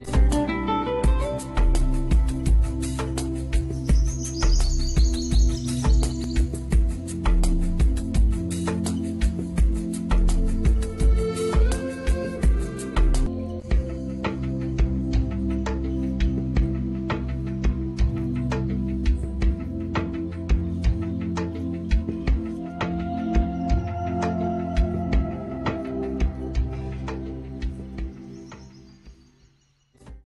you